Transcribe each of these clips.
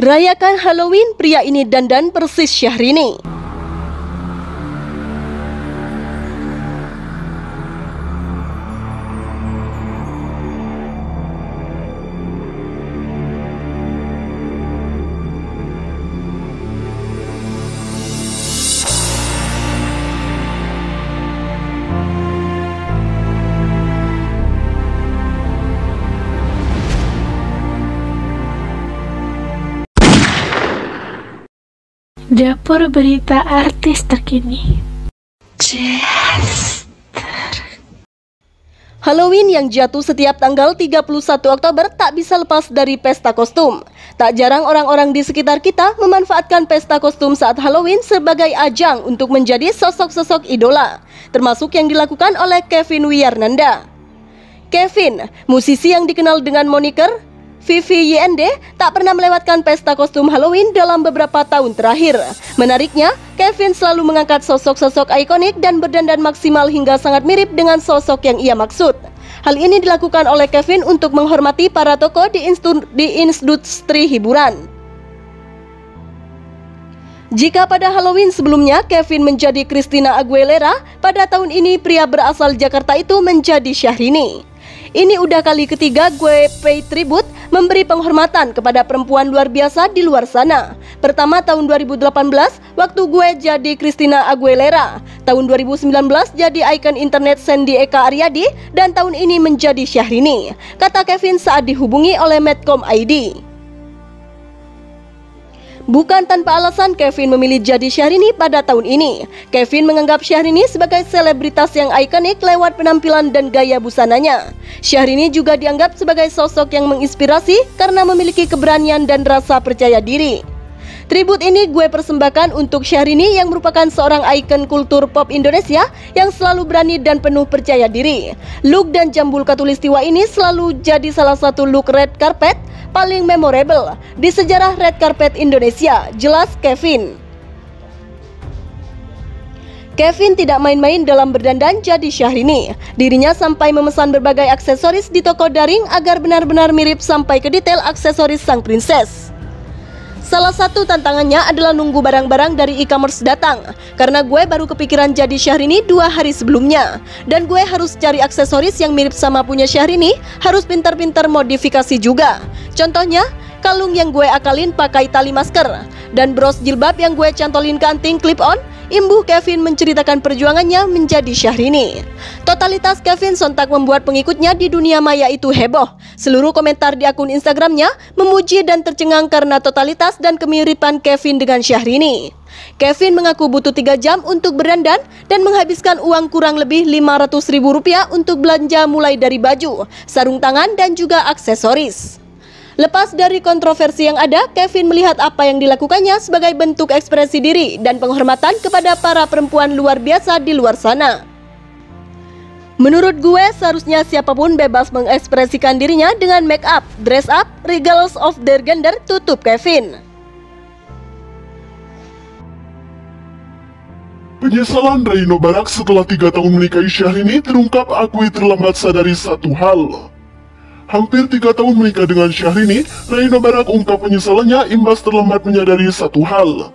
Rayakan Halloween, pria ini dandan persis Syahrini. Dapur berita artis terkini. Halloween yang jatuh setiap tanggal 31 Oktober tak bisa lepas dari pesta kostum. Tak jarang orang-orang di sekitar kita memanfaatkan pesta kostum saat Halloween sebagai ajang untuk menjadi sosok-sosok idola, termasuk yang dilakukan oleh Kevin Wiarnanda. Kevin, musisi yang dikenal dengan moniker Vivi YND tak pernah melewatkan pesta kostum Halloween dalam beberapa tahun terakhir. Menariknya, Kevin selalu mengangkat sosok-sosok ikonik dan berdandan maksimal hingga sangat mirip dengan sosok yang ia maksud. Hal ini dilakukan oleh Kevin untuk menghormati para tokoh di, di industri hiburan. Jika pada Halloween sebelumnya Kevin menjadi Christina Aguilera, pada tahun ini pria berasal Jakarta itu menjadi Syahrini. Ini udah kali ketiga gue pay tribute memberi penghormatan kepada perempuan luar biasa di luar sana. Pertama tahun 2018 waktu gue jadi Christina Aguilera, tahun 2019 jadi ikon internet Sandy Eka Aryadi dan tahun ini menjadi Syahrini, kata Kevin saat dihubungi oleh Medcom ID. Bukan tanpa alasan Kevin memilih jadi Syahrini pada tahun ini. Kevin menganggap Syahrini sebagai selebritas yang ikonik lewat penampilan dan gaya busananya. Syahrini juga dianggap sebagai sosok yang menginspirasi karena memiliki keberanian dan rasa percaya diri. Tribut ini gue persembahkan untuk Syahrini yang merupakan seorang ikon kultur pop Indonesia yang selalu berani dan penuh percaya diri. Look dan jambul katulistiwa ini selalu jadi salah satu look red carpet paling memorable di sejarah red carpet Indonesia, jelas Kevin. Kevin tidak main-main dalam berdandan jadi Syahrini. Dirinya sampai memesan berbagai aksesoris di toko daring agar benar-benar mirip sampai ke detail aksesoris sang princess. Salah satu tantangannya adalah nunggu barang-barang dari e-commerce datang. Karena gue baru kepikiran jadi Syahrini dua hari sebelumnya. Dan gue harus cari aksesoris yang mirip sama punya Syahrini Harus pintar-pintar modifikasi juga. Contohnya, kalung yang gue akalin pakai tali masker. Dan bros jilbab yang gue cantolin ke anting clip-on Imbu Kevin menceritakan perjuangannya menjadi Syahrini. Totalitas Kevin sontak membuat pengikutnya di dunia maya itu heboh. Seluruh komentar di akun Instagramnya memuji dan tercengang karena totalitas dan kemiripan Kevin dengan Syahrini. Kevin mengaku butuh 3 jam untuk berdandan dan menghabiskan uang kurang lebih 500 ribu rupiah untuk belanja mulai dari baju, sarung tangan dan juga aksesoris. Lepas dari kontroversi yang ada, Kevin melihat apa yang dilakukannya sebagai bentuk ekspresi diri dan penghormatan kepada para perempuan luar biasa di luar sana. Menurut gue, seharusnya siapa pun bebas mengekspresikan dirinya dengan make up, dress up, regardless of their gender, tutup Kevin. Penyesalan Reino Barak setelah tiga tahun menikahi Syahrini terungkap akui terlambat sadari satu hal. Hampir tiga tahun menikah dengan Syahrini, Raina Barak ungkap penyesalannya imbas terlambat menyadari satu hal.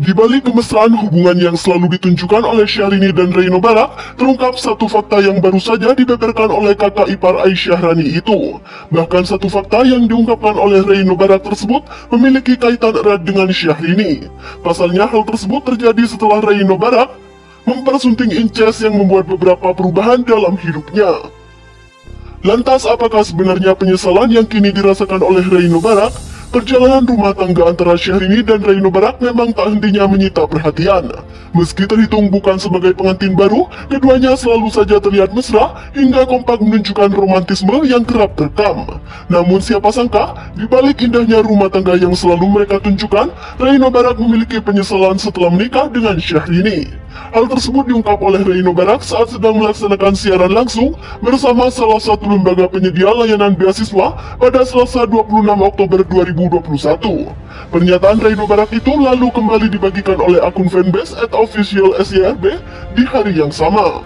Di balik kemesraan hubungan yang selalu ditunjukkan oleh Syahrini dan Reino Barak, terungkap satu fakta yang baru saja dibeberkan oleh kakak ipar Aisyah Rani itu. Bahkan satu fakta yang diungkapkan oleh Reino Barak tersebut memiliki kaitan erat dengan Syahrini. Pasalnya hal tersebut terjadi setelah Reino Barak mempersunting incest yang membuat beberapa perubahan dalam hidupnya. Lantas apakah sebenarnya penyesalan yang kini dirasakan oleh Reino Barak? Perjalanan rumah tangga antara Syahrini dan Reino Barak memang tak hentinya menyita perhatian. Meski terhitung bukan sebagai pengantin baru, keduanya selalu saja terlihat mesra hingga kompak menunjukkan romantisme yang kerap terekam. Namun siapa sangka, di balik indahnya rumah tangga yang selalu mereka tunjukkan, Reino Barak memiliki penyesalan setelah menikah dengan Syahrini. Hal tersebut diungkap oleh Reino Barak saat sedang melaksanakan siaran langsung bersama salah satu lembaga penyedia layanan beasiswa pada Selasa 26 Oktober 2021. Pernyataan Reino Barak itu lalu kembali dibagikan oleh akun fanbase at official SYRB di hari yang sama.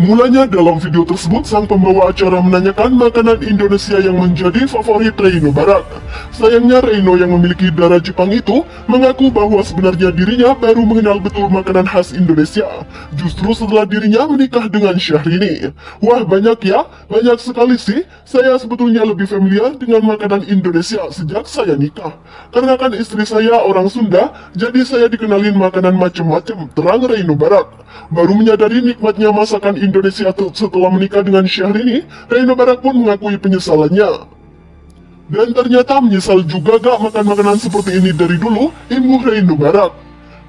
Mulanya dalam video tersebut, sang pembawa acara menanyakan makanan Indonesia yang menjadi favorit Reino Barak. Sayangnya Reino yang memiliki darah Jepang itu mengaku bahwa sebenarnya dirinya baru mengenal betul makanan khas Indonesia. Justru setelah dirinya menikah dengan Syahrini. Wah banyak ya, banyak sekali sih. Saya sebetulnya lebih familiar dengan makanan Indonesia sejak saya nikah. Karena kan istri saya orang Sunda, jadi saya dikenalin makanan macam-macam, terang Reino Barak. Baru menyadari nikmatnya masakan Indonesia setelah menikah dengan Syahrini, Reino Barak pun mengakui penyesalannya. Dan ternyata menyesal juga gak makan makanan seperti ini dari dulu, Ibu Reino Barak.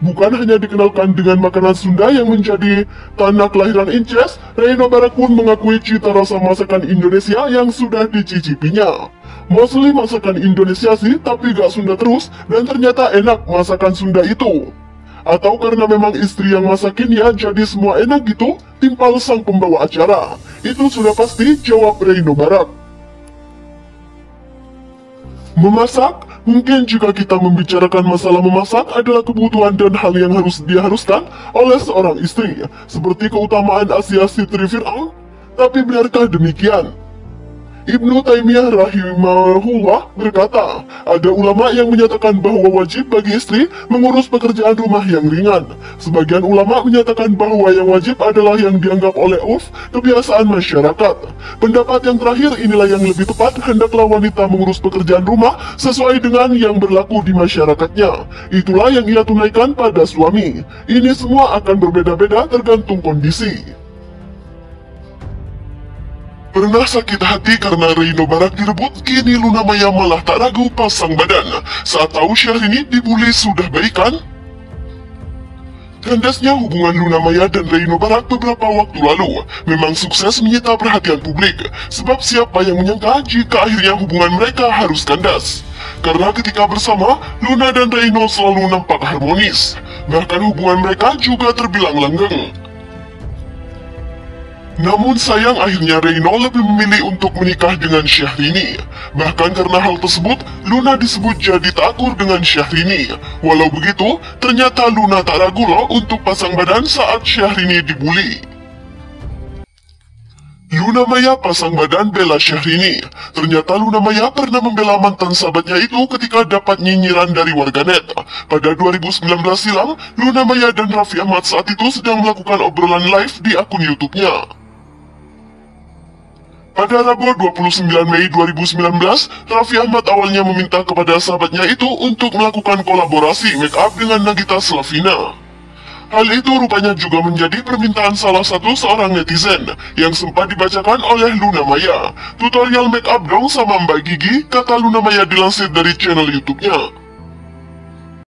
Bukan hanya dikenalkan dengan makanan Sunda yang menjadi tanah kelahiran Inces, Reino Barak pun mengakui cita rasa masakan Indonesia yang sudah dicicipinya. Mostly masakan Indonesia sih, tapi gak Sunda terus, dan ternyata enak masakan Sunda itu. Atau karena memang istri yang masakin ya, jadi semua enak gitu, timpal sang pembawa acara. Itu sudah pasti jawab Reino Barak. Memasak? Mungkin jika kita membicarakan masalah memasak adalah kebutuhan dan hal yang harus diharuskan oleh seorang istri, seperti keutamaan Asia Sitri Fir'aun. Tapi benarkah demikian? Ibnu Taimiyah rahimahullah berkata, ada ulama yang menyatakan bahwa wajib bagi istri mengurus pekerjaan rumah yang ringan. Sebagian ulama menyatakan bahwa yang wajib adalah yang dianggap oleh urf kebiasaan masyarakat. Pendapat yang terakhir inilah yang lebih tepat, hendaklah wanita mengurus pekerjaan rumah sesuai dengan yang berlaku di masyarakatnya. Itulah yang ia tunaikan pada suami. Ini semua akan berbeda-beda tergantung kondisi. Pernah sakit hati karena Reino Barak direbut, kini Luna Maya malah tak ragu pasang badan. Saat tahu Syahrini dibully sudah baikan? Kandasnya hubungan Luna Maya dan Reino Barak beberapa waktu lalu memang sukses menyita perhatian publik, sebab siapa yang menyangka jika akhirnya hubungan mereka harus kandas. Karena ketika bersama, Luna dan Reino selalu nampak harmonis, bahkan hubungan mereka juga terbilang langgeng. Namun sayang akhirnya Reino lebih memilih untuk menikah dengan Syahrini. Bahkan karena hal tersebut, Luna disebut jadi takur dengan Syahrini. Walau begitu, ternyata Luna tak ragu loh untuk pasang badan saat Syahrini dibully. Luna Maya pasang badan bela Syahrini. Ternyata Luna Maya pernah membela mantan sahabatnya itu ketika dapat nyinyiran dari warganet. Pada 2019 silam, Luna Maya dan Raffi Ahmad saat itu sedang melakukan obrolan live di akun YouTube-nya. Pada Rabu 29 Mei 2019, Raffi Ahmad awalnya meminta kepada sahabatnya itu untuk melakukan kolaborasi make up dengan Nagita Slavina. Hal itu rupanya juga menjadi permintaan salah satu seorang netizen yang sempat dibacakan oleh Luna Maya. Tutorial make up dong sama Mbak Gigi, kata Luna Maya dilansir dari channel YouTube-nya.